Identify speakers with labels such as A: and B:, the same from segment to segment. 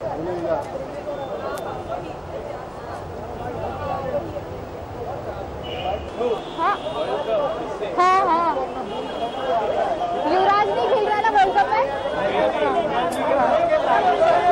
A: हाँ हाँ। हाँ युवराज नहीं खेल रहा ना वर्ल्ड कप में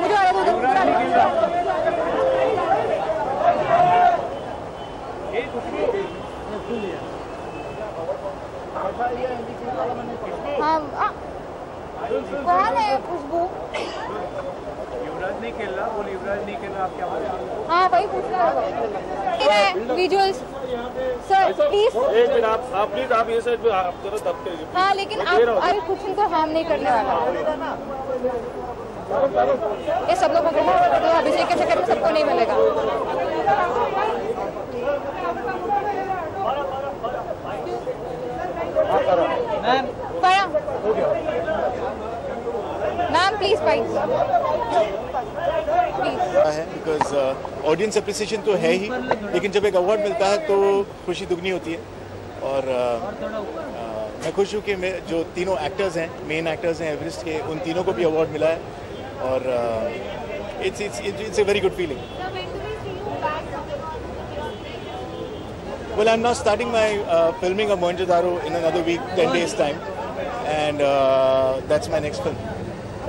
A: मुझे वाला बोल दो हाँ कौन है खुशबू।
B: युवराज नहीं खेल रहा बोल युवराज नहीं खेल रहा आप क्या बोल रहे हाँ?
A: वही पूछ रहा हूँ। विजुअल्स सर प्लीज़
C: एक मिनट आप आप प्लीज़ आप ये साइड पे आप जरा दब के
A: हाँ लेकिन आप अभी कुछ इनको हार्म नहीं करने वाला। ये सब लोगों को तो अभिषेक के चक्कर में सबको नहीं मिलेगा ma'am ma'am please please please
D: है बिकॉज़ ऑडियंस अप्रिसिएशन तो है ही लेकिन जब एक अवार्ड मिलता है तो खुशी दुगनी होती है। और uh, uh, मैं खुश हूँ कि मैं जो तीनों एक्टर्स हैं मेन एक्टर्स हैं एवरेस्ट के उन तीनों को भी अवार्ड मिला है। और it's it's it's a very good feeling Well, I'm now starting my uh, filming of Mohenjo-daro in another 10 days time, and uh, that's my next film.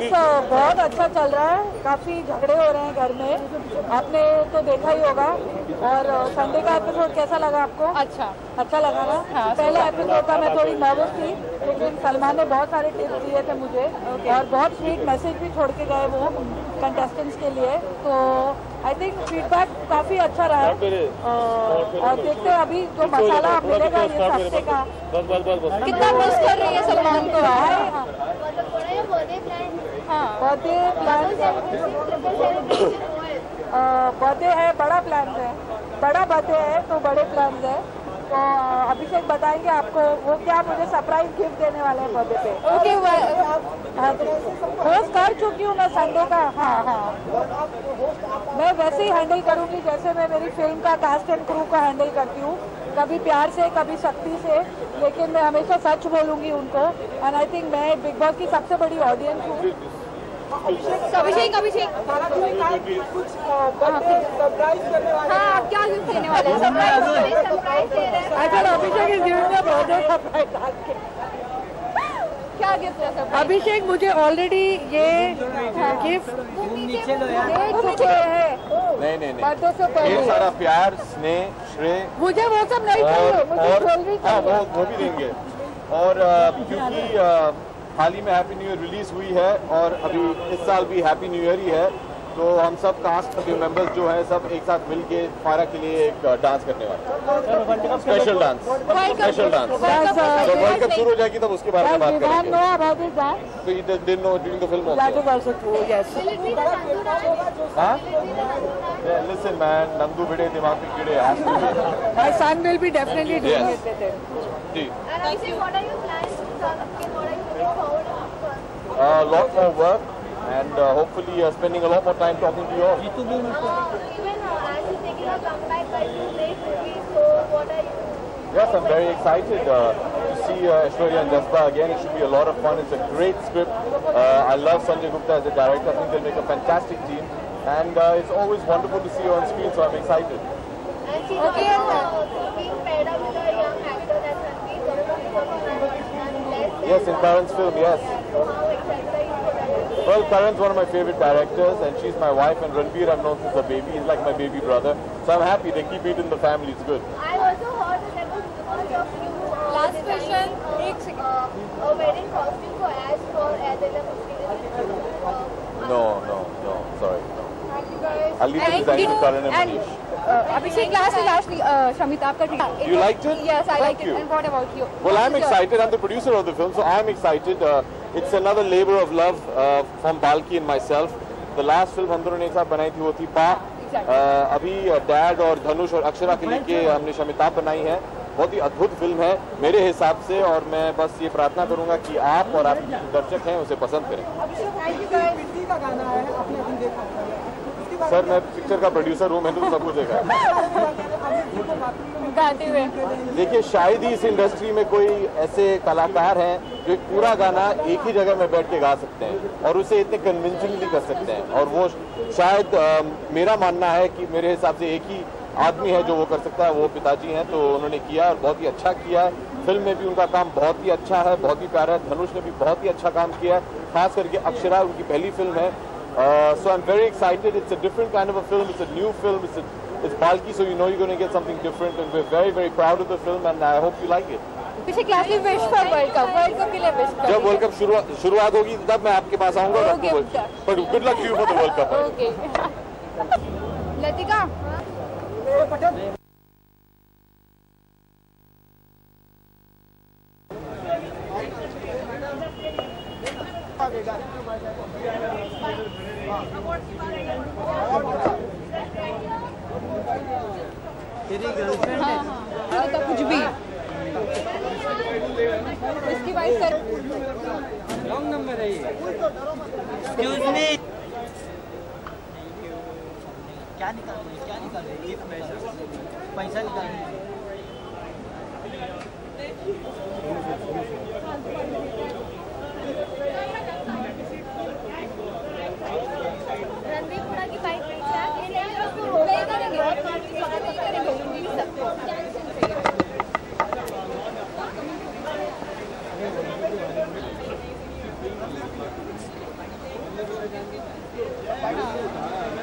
E: बहुत अच्छा चल रहा है। काफ़ी झगड़े हो रहे हैं घर में। आपने तो देखा ही होगा। और संडे का एपिसोड कैसा लगा आपको?
A: अच्छा।
E: अच्छा लगा ना? पहले एपिसोड का मैं थोड़ी नर्वस थी लेकिन सलमान ने बहुत सारे टिप्स दिए थे मुझे। और बहुत स्वीट मैसेज भी छोड़ के गए वो कंटेस्टेंट्स के लिए। तो आई थिंक फीडबैक काफ़ी अच्छा रहा है। और देखते हैं अभी जो मसाला मिलेगा ये हफ़्ते का।
A: कितना मिस कर रही है सलमान को
E: है। हाँ
A: हाँ
E: बर्थडे प्लान बर्थडे है बड़ा प्लान है। बड़ा बर्थडे है तो बड़े प्लान है। तो अभिषेक बताएँगे आपको वो क्या मुझे सरप्राइज़ गिफ्ट देने वाले हैं बर्थडे पे?
A: ओके
E: होस्ट कर चुकी हूँ मैं संडे का। हाँ हाँ। मैं वैसे ही हैंडल करूँगी जैसे मैं मेरी फ़िल्म का कास्ट एंड क्रू का हैंडल करती हूँ। कभी प्यार से कभी शक्ति से लेकिन मैं हमेशा सच बोलूँगी उनको। एंड आई थिंक मैं बिग बॉस की सबसे बड़ी ऑडियंस हूँ।
A: अभिषेक अभिषेक। हाँ आप क्या गिफ्ट देने वाले हैं? सरप्राइज़
E: अच्छा अभिषेक मी सरप्राइज़
A: क्या गिफ्ट है
E: अभिषेक मुझे ऑलरेडी ये गिफ्ट
F: नीचे लो
E: दे चुके हैं।
C: नहीं नहीं नहीं।
E: से
C: ढेर सारा प्यार स्नेह श्रेय।
E: मुझे वो सब नहीं चाहिए मुझे
C: हाँ वो वो भी देंगे। और क्योंकि हाल ही में हैप्पी न्यू ईयर रिलीज़ हुई है और अभी इस साल भी हैप्पी न्यू ईयर ही है। तो हम सब कास्ट के मेंबर्स जो है सब एक साथ मिल के फायरा के लिए एक uh, डांस करने वाले स्पेशल डांस स्पेशल डांस जब वर्ल्ड कप शुरू हो जाएगी तब उसके बारे में बात करेंगे। फ़िल्म नंदू भिड़े दिमाग के कीड़े
E: my son will be definitely
C: and uh, hopefully uh, spending a lot more time talking to you all.
G: Uh, even Raj taking a comeback by today, so what are you?
C: Yes, I'm very excited uh, to see uh, and Jasper again. It should be a lot of fun. It's a great script. Uh, I love Sanjay Gupta as a director. I think they'll make a fantastic team. And uh, it's always wonderful to see you on screen, so I'm excited.
G: And she's
A: okay,
G: also being paired up with a young actor that's
C: Yes, in Parents Film, yes.
G: So how excited
C: well, Karan's one of my favorite directors, and she's my wife, and Ranveer I've known since a baby. He's like my baby brother. So I'm happy they keep it in the family. It's good.
G: I also heard that there was news of you
A: Last question.
G: A, uh, a wedding costume for Ash for as uh,
C: No, no, no. Sorry. No.
G: Thank you guys.
C: I'll leave the design to Karan and,
A: and
C: Manish.
A: Uh, Abhishek, lastly, lastly, uh, Shamita, after
C: you liked it?
A: Yes, I
C: Thank
A: liked
C: you.
A: it. And what about you?
C: Well, I'm excited. I'm the producer of the film, so I'm excited. Uh, it's another labour of love from from and myself the last film हम दोनों ने एक साथ बनाई थी वो थी पा।
A: Exactly.
C: uh, अभी डैड और धनुष और अक्षरा के लेके हमने अमिताभ बनाई है। बहुत ही अद्भुत फ़िल्म है मेरे हिसाब से और मैं बस ये प्रार्थना करूँगा कि आप और आपके जो दर्शक हैं उसे पसंद करें। सर मैं पिक्चर का प्रोड्यूसर हूँ मैंने तो सब कुछ देखा देखिए शायद ही इस इंडस्ट्री में कोई ऐसे कलाकार हैं जो एक पूरा गाना एक ही जगह में बैठ के गा सकते हैं और उसे इतने कन्विंसिंगली कर सकते हैं। और वो शायद अ, मेरा मानना है कि मेरे हिसाब से एक ही आदमी है जो वो कर सकता है वो पिताजी हैं तो उन्होंने किया और बहुत ही अच्छा किया है। फ़िल्म में भी उनका काम बहुत ही अच्छा है बहुत ही प्यारा है। धनुष ने भी बहुत ही अच्छा काम किया है खास करके अक्षरा उनकी पहली फ़िल्म है। So I am very excited it's a different kind of a film it's a new film it's It's bulky, so you know you're going to get something different, and we're very, very proud of the film, and I hope you like it.
A: पीछे class में wish for world cup world cup के लिए wish कर
C: जब world cup शुरू शुरुआत होगी तब मैं आपके पास आऊंगा और
A: Okay,
C: आपको
A: okay.
F: But good
A: luck to you for the world cup
F: okay Latika wrong number excuse me क्या निकाल रहे क्या निकाल रहे गिफ्ट पैसा पैसा निकाल रहे
G: रणदीप हुडा की बाइक ये ले लो उसको पे करेंगे और स्वागत करेंगे उनकी सबको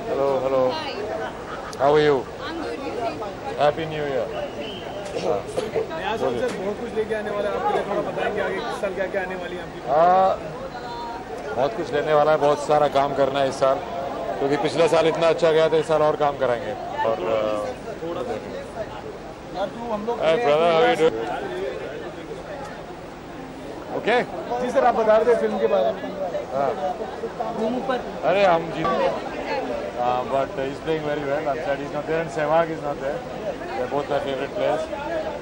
C: hello hello how are you happy new year
B: नया साल से बहुत कुछ लेके आने वाला है आपके लिए थोड़ा बताएँगे आगे किस साल क्या क्या आने वाली है आपकी
H: बहुत कुछ लेने वाला है बहुत सारा काम करना है इस साल क्योंकि पिछले साल इतना अच्छा गया था इस साल और काम कराएँगे और ओके
B: जी सर आप बता रहे थे फ़िल्म के बारे में।
F: रूम
H: अरे हम जीत but is playing very well I'm sad he's not there and Sehwag is not there. They're both my favorite players.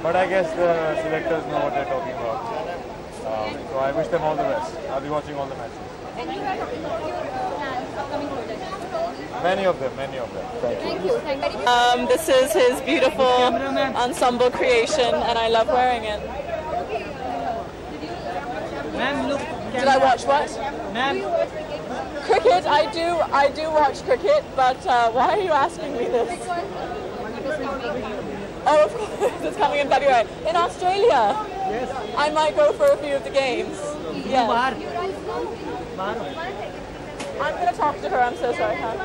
H: But I guess the selectors know what they're talking about. Um, so I wish them all the best. I'll be watching all the matches. Many of them, many of them. Thank you.
I: Um, this is his beautiful ensemble creation and I love wearing it. Did I watch what? Cricket, I do, I do watch cricket, but uh, why are you asking me this? Oh, of course, it's coming in February. In Australia.
F: Yes.
I: I might go for a few of the games. Yeah. I'm going to talk to her. I'm so sorry. Huh?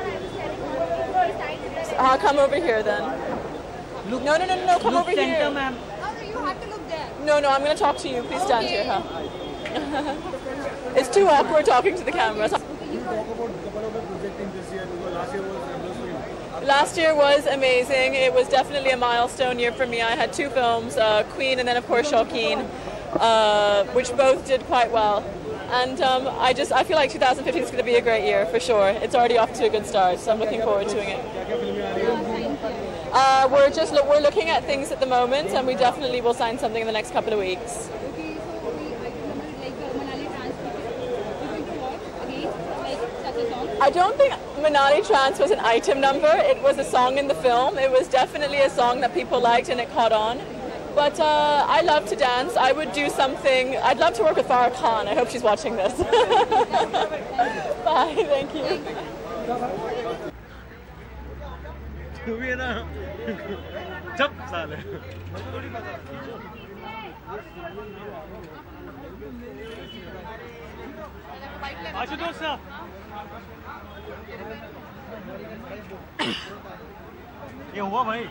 I: I'll come over here then.
F: Look,
I: no, no, no, no, come over
F: center,
I: here.
A: Ma'am.
I: No, no, I'm going to talk to you. Please stand okay. here, huh? it's too awkward talking to the cameras.
B: You talk about in this year because last year was
I: Last year was amazing. It was definitely a milestone year for me. I had two films, uh, Queen and then of course Shawkeen, uh, which both did quite well. And um, I just I feel like 2015 is going to be a great year for sure. It's already off to a good start, so I'm looking forward to it. Uh, we're just we're looking at things at the moment, and we definitely will sign something in the next couple of weeks.
A: I
I: don't think Manali Trance was an item number. It was a song in the film. It was definitely a song that people liked and it caught on. But uh, I love to dance. I would do something. I'd love to work with Farah Khan. I hope she's watching this. Bye. Thank you.
B: तू भी है ना जब साले आशुतोष साहब ये हुआ भाई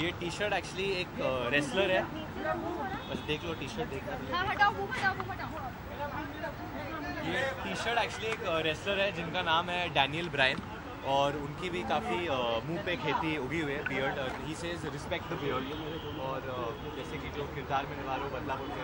J: ये टी शर्ट एक्चुअली एक रेसलर है। बस देख लो टी शर्ट देख लो।
A: हाँ हटाओ वो हटाओ वो हटाओ।
J: ये टी शर्ट एक्चुअली एक रेसलर है जिनका नाम है डैनियल ब्रायन और उनकी भी काफ़ी मुँह पे खेती उगी हुई है बियर्ड ही सेज रिस्पेक्ट द बियर्ड और uh, जैसे कि जो किरदार में निभा रहे हो में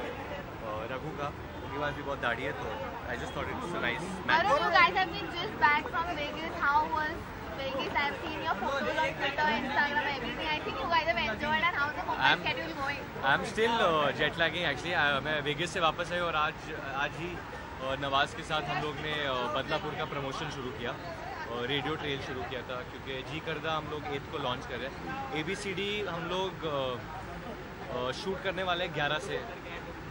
J: uh, रघु का। उनके पास भी बहुत दाढ़ी है तो I just thought it's nice
G: Arun, you guys have been just back from Vegas. How was Vegas? I've seen your photos on Twitter, Instagram, everything. I think you guys have enjoyed and how's the Mumbai
J: I'm-
G: schedule going?
J: I am still jet lagging actually मैं Vegas से वापस आया और आज आज ही uh, नवाज़ के साथ हम लोग ने uh, बदलापुर का प्रमोशन शुरू किया और रेडियो ट्रेल शुरू किया था क्योंकि जी करदा हम लोग एथ को लॉन्च कर रहे हैं ए बी सी डी हम लोग शूट करने वाले हैं ग्यारह से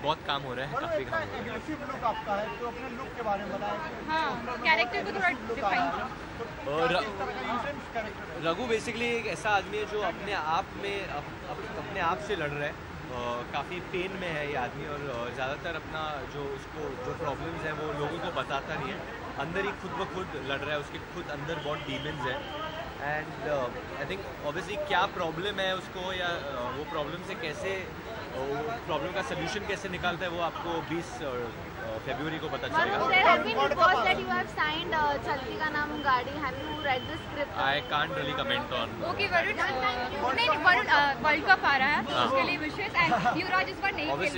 J: बहुत काम हो रहा है काफ़ी काम हो रहा है।
F: लुक आपका है तो अपने लुक के बारे में बताएँ।
A: हाँ कैरेक्टर को थोड़ा डिफाइन
J: और रघु बेसिकली एक ऐसा आदमी है जो अपने आप में अप, अप, अपने आप से लड़ रहा है। काफ़ी पेन में है ये आदमी और ज़्यादातर अपना जो उसको जो प्रॉब्लम्स हैं वो लोगों को बताता नहीं है। अंदर ही खुद ब खुद लड़ रहा है उसके खुद अंदर बहुत डीमंस हैं। एंड आई थिंक ऑब्वियसली क्या प्रॉब्लम है उसको या वो प्रॉब्लम से कैसे प्रॉब्लम का सलूशन कैसे निकालता है वो आपको 20 फरवरी को पता चलेगा। I can't really comment on
A: okay very good नहीं वर्ल्ड वर्ल्ड कप आ रहा है उसके लिए विशेस एंड युवराज इस बार नहीं खेल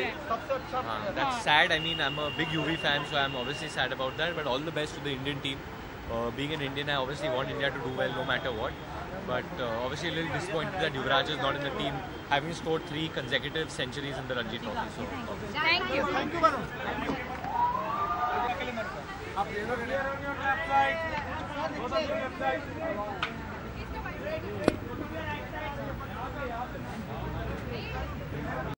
J: that's sad I mean I am a big Yuvi fan so I am obviously sad about that but all the best to the Indian team uh, being an Indian, I obviously want India to do well no matter what. But uh, obviously, a little disappointed that Yuvraj is not in the team, having scored three consecutive centuries in the Ranji Trophy. So.
B: Thank you. Thank you, Thank you. Thank you.